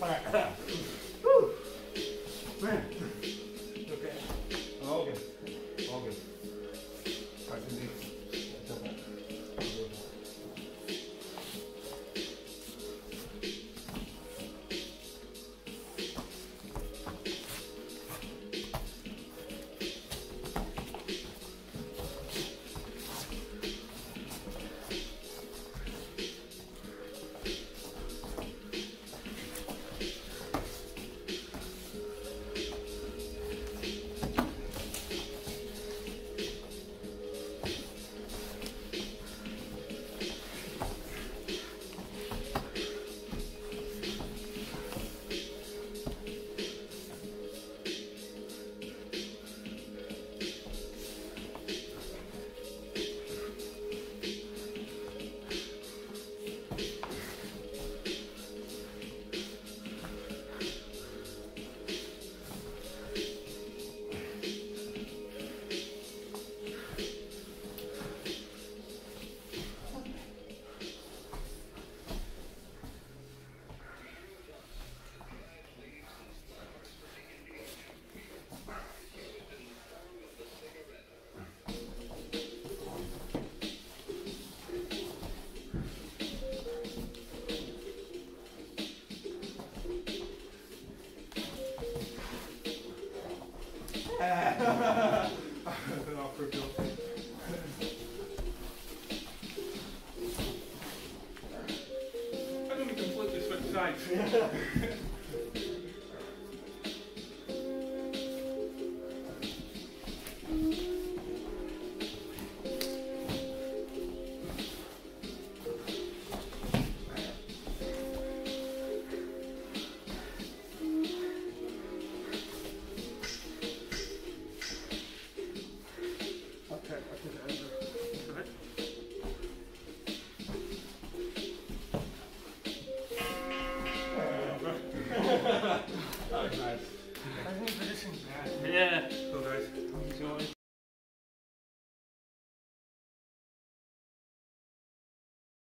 Man. Don't even flip this with sides. nice. I think position. Yeah. So guys, enjoy.